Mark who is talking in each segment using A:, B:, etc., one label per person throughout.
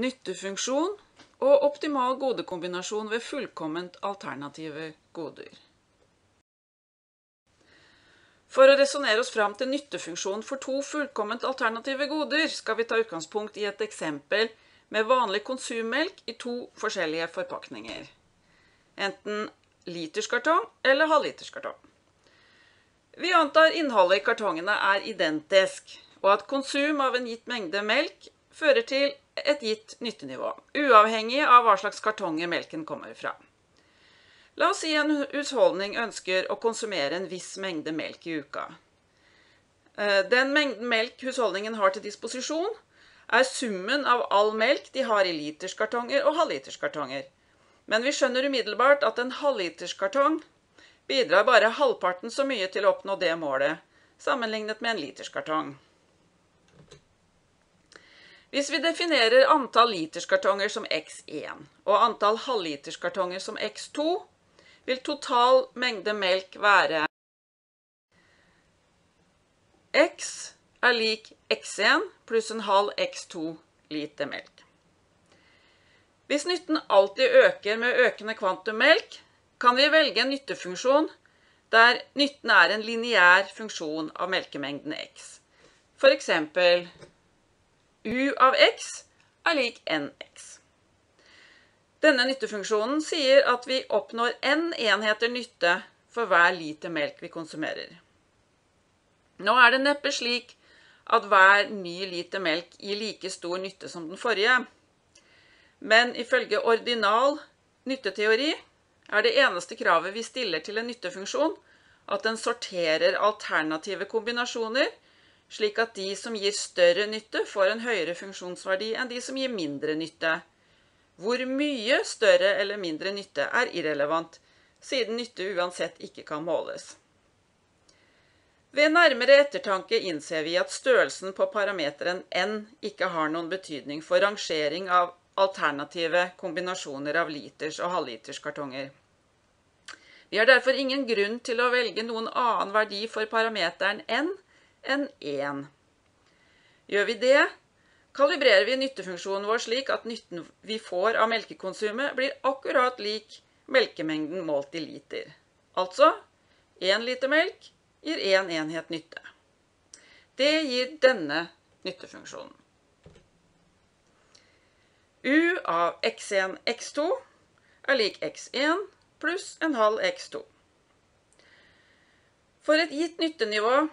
A: nyttefunksjon og optimal godekombinasjon ved fullkomment alternative goder. For å resonnere oss fram til nyttefunksjon for to fullkomment alternative goder, skal vi ta utgangspunkt i et eksempel med vanlig konsummelk i to forskjellige forpakninger. Enten literskartong eller halvliterskartong. Vi antar innholdet i kartongene er identisk, og at konsum av en gitt mengde melk fører til et gitt nyttenivå, uavhengig av hva slags kartonger melken kommer fra. La oss si en husholdning ønsker å konsumere en viss mengde melk i uka. Eh, den mengden melk husholdningen har til disposisjon, er summen av all melk de har i literskartonger og halvliterskartonger. Men vi skjønner umiddelbart at en halvliterskartong bidrar bare halvparten så mye til å oppnå det målet, sammenlignet med en literskartong. Hvis vi definerer antall literskartonger som x1 og antall halvliterskartonger som x2, vil total mengde melk være x er lik x1 pluss en halv x2 liter melk. Hvis nytten alltid øker med økende kvantum melk, kan vi velge en nyttefunksjon der nytten er en lineær funksjon av melkemengden x. For eksempel u av x er lik nx. Denne nyttefunksjonen sier at vi oppnår n enheter nytte for hver liter melk vi konsumerer. Nå er det neppe slik at hver ny liter melk gir like stor nytte som den forrige. Men ifølge ordinal nytteteori er det eneste kravet vi stiller til en nyttefunksjon, at den sorterer alternative kombinasjoner slik at de som gir større nytte, får en høyere funksjonsverdi enn de som gir mindre nytte. Hvor mye større eller mindre nytte er irrelevant, siden nytte uansett ikke kan måles. Ved nærmere ettertanke innser vi at størrelsen på parameteren n ikke har noen betydning for rangering av alternative kombinasjoner av liters- og halvliterskartonger. Vi har derfor ingen grunn til å velge noen annen verdi for parameteren n enn 1. Gjør vi det, kalibrerer vi nyttefunksjonen vår slik at nytten vi får av melkekonsumet blir akkurat lik melkemengden målt i liter. Altså 1 liter melk gir 1 enhet nytte. Det gir denne nyttefunksjonen. U av x1 x2 er lik x1 pluss en halv x2. For et gitt nyttenivå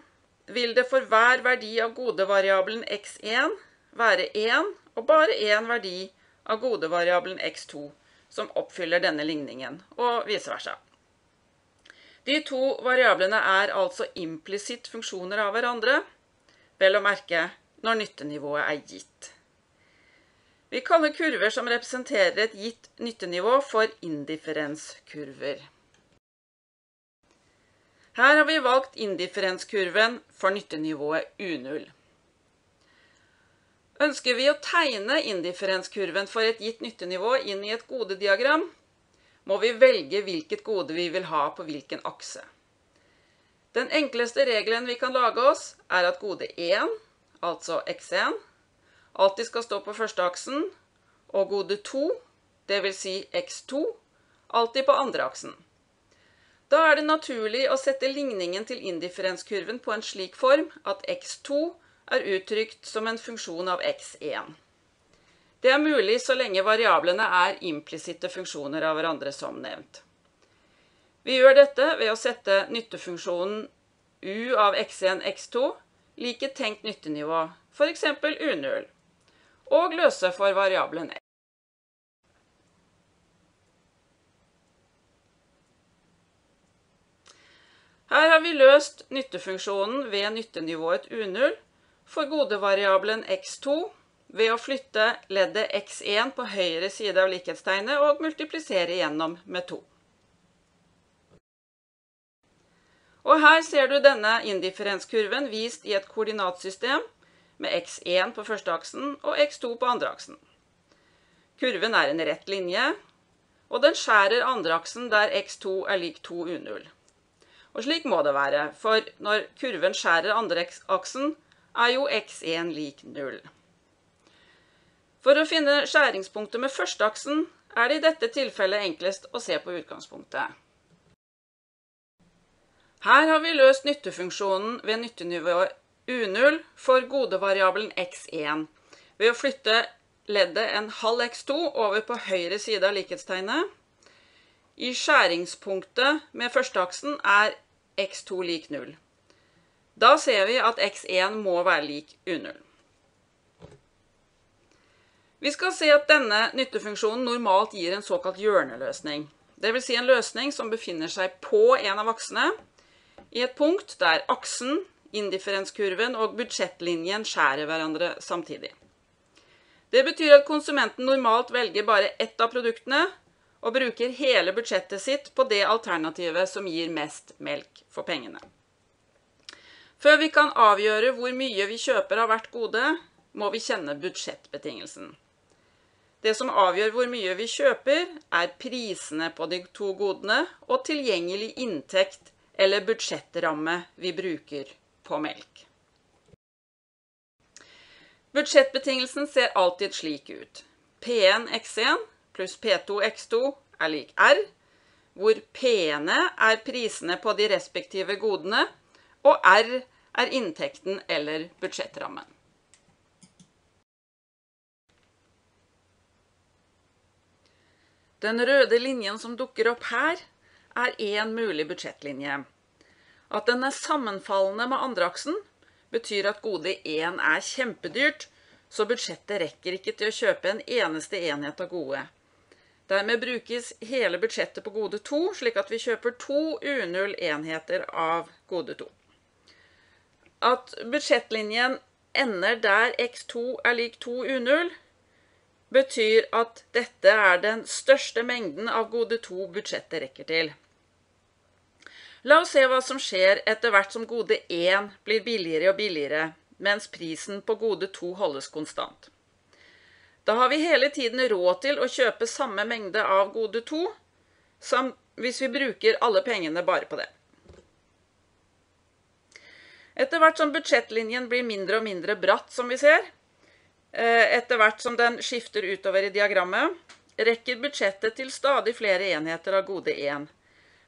A: vil det for hver verdi av godevariabelen x1 være 1 og bare én verdi av godevariabelen x2 som oppfyller denne ligningen, og vice versa. De to variablene er altså implisitt funksjoner av hverandre, vel å merke når nyttenivået er gitt. Vi kaller kurver som representerer et gitt nyttenivå for indifferenskurver. Her har vi valgt indifferenskurven for nyttenivået U0. Ønsker vi å tegne indifferenskurven for et gitt nyttenivå inn i et godediagram, må vi velge hvilket gode vi vil ha på hvilken akse. Den enkleste regelen vi kan lage oss, er at gode 1, altså x1, alltid skal stå på første aksen, og gode 2, det vil si x2, alltid på andre aksen. Da er det naturlig å sette ligningen til indifferenskurven på en slik form at x2 er uttrykt som en funksjon av x1. Det er mulig så lenge variablene er implisitte funksjoner av hverandre som nevnt. Vi gjør dette ved å sette nyttefunksjonen u av x1 x2 like tenkt nyttenivå, f.eks. u0, og løse for variablen Her har vi løst nyttefunksjonen ved nyttenivået U0 for godevariabelen x2 ved å flytte leddet x1 på høyre side av likhetstegnet og multiplisere igjennom med 2. Og her ser du denne indifferenskurven vist i et koordinatsystem med x1 på første aksen og x2 på andre aksen. Kurven er en rett linje, og den skjærer andre aksen der x2 er lik 2 U0. Og slik må det være, for når kurven skjærer andre aksen, er jo x1 lik 0. For å finne skjæringspunktet med førsteaksen er det i dette tilfellet enklest å se på utgangspunktet. Her har vi løst nyttefunksjonen ved nyttenivået U0 for godevariabelen x1 ved å flytte leddet en halv x2 over på høyre side av likhetstegnet. I skjæringspunktet med førsteaksen er x2 lik 0. Da ser vi at x1 må være lik U0. Vi skal se at denne nyttefunksjonen normalt gir en såkalt hjørneløsning. Det vil si en løsning som befinner seg på en av aksene, i et punkt der aksen, indifferenskurven og budsjettlinjen skjærer hverandre samtidig. Det betyr at konsumenten normalt velger bare ett av produktene, og bruker hele budsjettet sitt på det alternativet som gir mest melk for pengene. Før vi kan avgjøre hvor mye vi kjøper av hvert gode, må vi kjenne budsjettbetingelsen. Det som avgjør hvor mye vi kjøper, er prisene på de to godene og tilgjengelig inntekt eller budsjettramme vi bruker på melk. Budsjettbetingelsen ser alltid slik ut. P1 X1 pluss P2 X2 er lik R, hvor P-ene er prisene på de respektive godene, og R er inntekten eller budsjettrammen. Den røde linjen som dukker opp her, er én mulig budsjettlinje. At den er sammenfallende med andreaksen, betyr at gode 1 er kjempedyrt, så budsjettet rekker ikke til å kjøpe en eneste enhet av gode. Dermed brukes hele budsjettet på gode 2, slik at vi kjøper to U0 enheter av gode 2. At budsjettlinjen ender der x2 er lik 2 U0, betyr at dette er den største mengden av gode 2 budsjettet rekker til. La oss se hva som skjer etter hvert som gode 1 blir billigere og billigere, mens prisen på gode 2 holdes konstant. Da har vi hele tiden råd til å kjøpe samme mengde av gode to, som hvis vi bruker alle pengene bare på det. Etter hvert som budsjettlinjen blir mindre og mindre bratt, som vi ser, eh, etter hvert som den skifter utover i diagrammet, rekker budsjettet til stadig flere enheter av gode 1.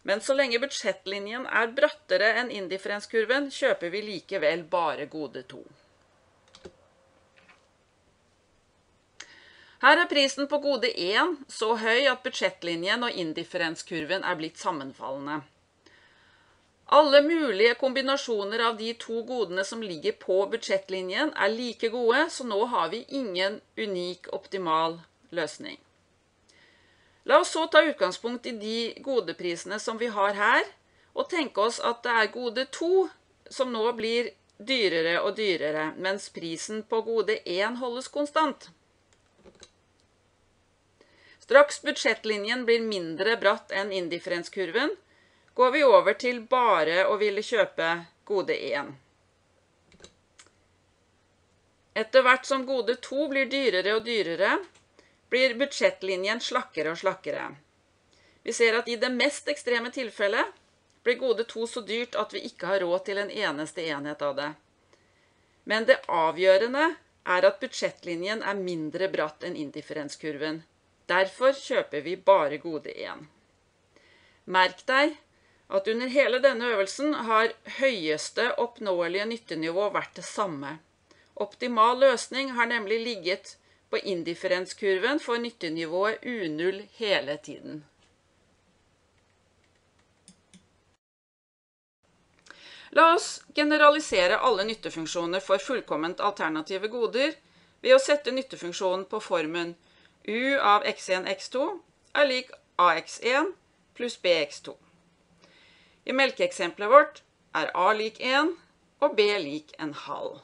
A: Men så lenge budsjettlinjen er brattere enn indifferenskurven, kjøper vi likevel bare gode to. Her er prisen på gode 1 så høy at budsjettlinjen og indifferenskurven er blitt sammenfallende. Alle mulige kombinasjoner av de to godene som ligger på budsjettlinjen er like gode, så nå har vi ingen unik optimal løsning. La oss så ta utgangspunkt i de godeprisene som vi har her, og tenke oss at det er gode 2 som nå blir dyrere og dyrere, mens prisen på gode 1 holdes konstant. Straks budsjettlinjen blir mindre bratt enn indifferenskurven, går vi over til bare å ville kjøpe gode 1. Etter hvert som gode 2 blir dyrere og dyrere, blir budsjettlinjen slakkere og slakkere. Vi ser at i det mest ekstreme tilfellet blir gode 2 så dyrt at vi ikke har råd til en eneste enhet av det. Men det avgjørende er at budsjettlinjen er mindre bratt enn indifferenskurven. Derfor kjøper vi bare gode 1. Merk deg at under hele denne øvelsen har høyeste oppnåelige nyttenivå vært det samme. Optimal løsning har nemlig ligget på indifferenskurven for nyttenivået U0 hele tiden. La oss generalisere alle nyttefunksjoner for fullkomment alternative goder ved å sette nyttefunksjonen på formen U av x1 x2 er lik AX1 pluss BX2. I melkeeksempelet vårt er A lik 1 og B lik en halv.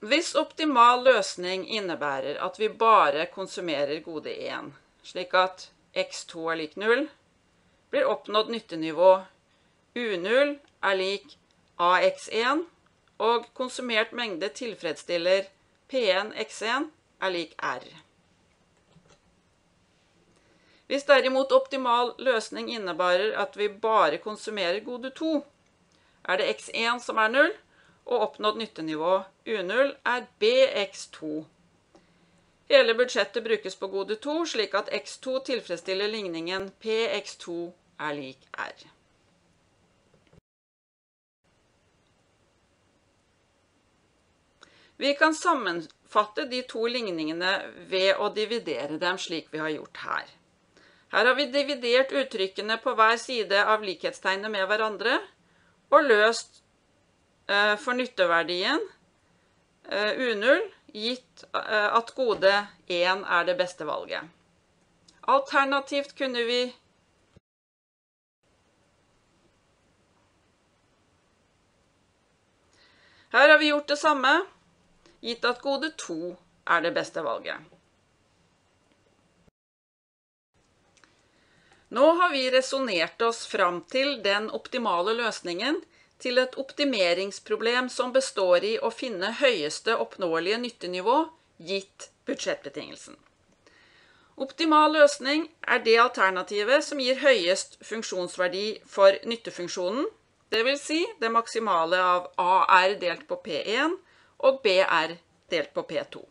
A: Hvis optimal løsning innebærer at vi bare konsumerer gode 1, slik at x2 er lik 0, blir oppnådd nyttenivå U0 er lik AX1, og konsumert mengde tilfredsstiller P1 X1 er lik R. Hvis derimot optimal løsning innebærer at vi bare konsumerer gode 2, er det X1 som er 0, og oppnådd nyttenivå U0 er BX2. Hele budsjettet brukes på gode 2, slik at X2 tilfredsstiller ligningen PX2 er lik R. Vi kan sammenfatte de to ligningene ved å dividere dem slik vi har gjort her. Her har vi dividert uttrykkene på hver side av likhetstegnet med hverandre, og løst eh, for nytteverdien eh, U0, gitt eh, at gode 1 er det beste valget. Alternativt kunne vi Her har vi gjort det samme, gitt at gode 2 er det beste valget. Nå har vi resonnert oss fram til den optimale løsningen til et optimeringsproblem som består i å finne høyeste oppnåelige nyttenivå gitt budsjettbetingelsen. Optimal løsning er det alternativet som gir høyest funksjonsverdi for nyttefunksjonen, dvs. Si det maksimale av AR delt på P1 og BR delt på P2.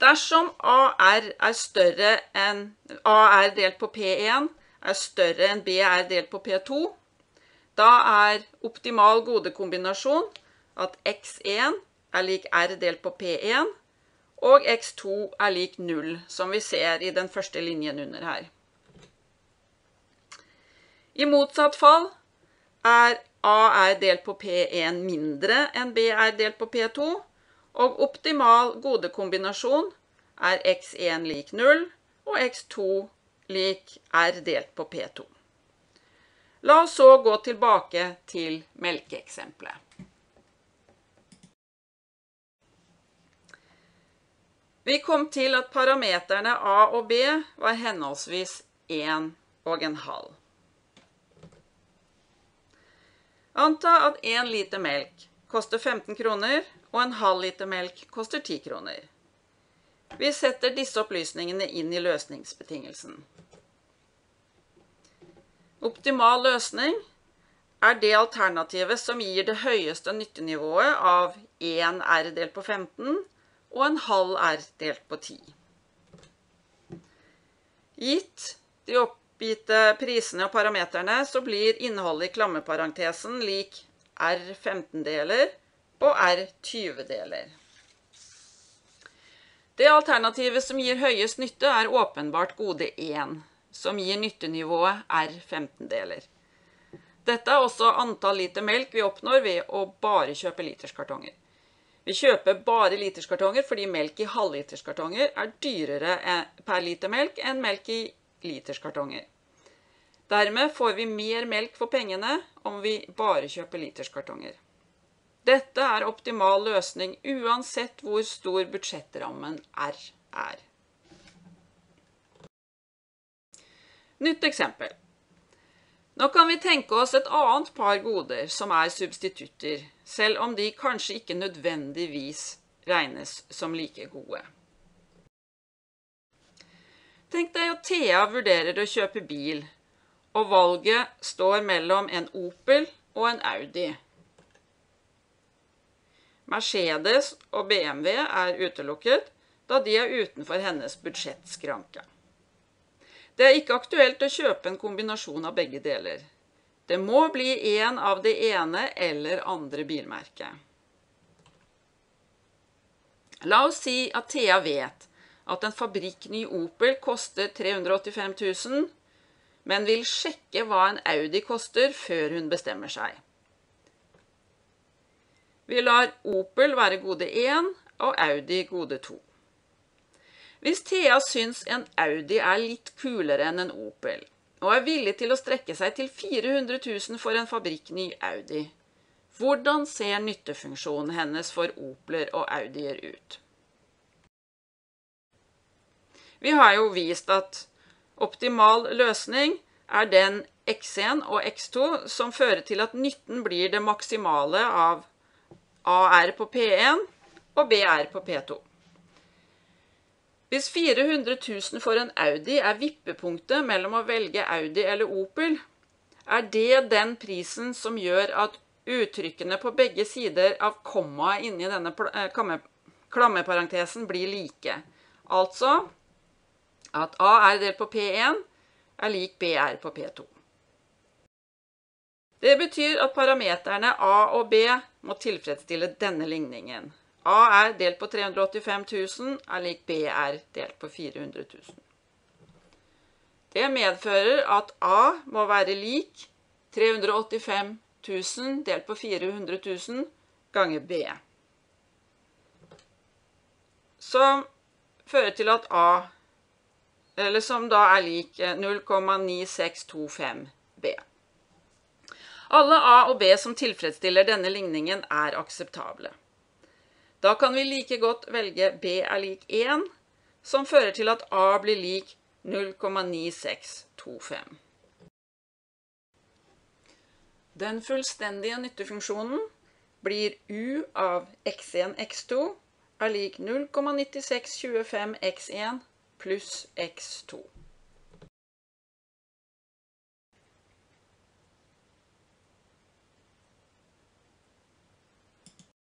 A: Dersom AR enn AR delt på P1 er større enn BR delt på P2, da er optimal godekombinasjon at X1 er lik R delt på P1, og X2 er lik 0, som vi ser i den første linjen under her. I motsatt fall er AR delt på P1 mindre enn B er delt på P2, og optimal godekombinasjon er x1 lik 0 og x2 lik r delt på P2. La oss så gå tilbake til melkeeksempelet. Vi kom til at parameterne a og b var henholdsvis 1 og en halv. Anta at 1 liter melk koster 15 kroner, og en halv liter melk koster 10 kroner. Vi setter disse opplysningene inn i løsningsbetingelsen. Optimal løsning er det alternativet som gir det høyeste nyttenivået av 1 R delt på 15 og en halv R delt på 10. Gitt de oppgitte prisene og parameterne, så blir innholdet i klammeparentesen lik R 15-deler og R 20-deler. Det alternativet som gir høyest nytte, er åpenbart gode 1, som gir nyttenivået R 15-deler. Dette er også antall liter melk vi oppnår ved å bare kjøpe literskartonger. Vi kjøper bare literskartonger fordi melk i halvliterskartonger er dyrere per liter melk enn melk i literskartonger. Dermed får vi mer melk for pengene om vi bare kjøper literskartonger. Dette er optimal løsning uansett hvor stor budsjettrammen R er. Nytt eksempel. Nå kan vi tenke oss et annet par goder som er substitutter, selv om de kanskje ikke nødvendigvis regnes som like gode. Tenk deg at Thea vurderer å kjøpe bil, og valget står mellom en Opel og en Audi. Mercedes og BMW er utelukket, da de er utenfor hennes budsjettskranke. Det er ikke aktuelt å kjøpe en kombinasjon av begge deler. Det må bli en av det ene eller andre bilmerket. La oss si at Thea vet at en fabrikkny Opel koster 385 000, men vil sjekke hva en Audi koster før hun bestemmer seg. Vi lar Opel være gode 1 og Audi gode 2. Hvis Thea syns en Audi er litt kulere enn en Opel, og er villig til å strekke seg til 400 000 for en fabrikkny Audi, hvordan ser nyttefunksjonen hennes for Opler og Audier ut? Vi har jo vist at optimal løsning er den X1 og X2 som fører til at nytten blir det maksimale av AR på P1 og BR på P2. Hvis 400 000 for en Audi er vippepunktet mellom å velge Audi eller Opel, er det den prisen som gjør at uttrykkene på begge sider av kommaet inni denne eh, klammeparentesen blir like. Altså at A er delt på P1 er lik BR på P2. Det betyr at parameterne A og B må tilfredsstille denne ligningen. A er delt på 385 000 er lik B er delt på 400 000. Det medfører at A må være lik 385 000 delt på 400 000 ganger B. Som fører til at A, eller som da er lik 0,9625 B. Alle A og B som tilfredsstiller denne ligningen, er akseptable. Da kan vi like godt velge B er lik 1, som fører til at A blir lik 0,9625. Den fullstendige nyttefunksjonen blir U av x1 x2 er lik 0,9625 x1 pluss x2.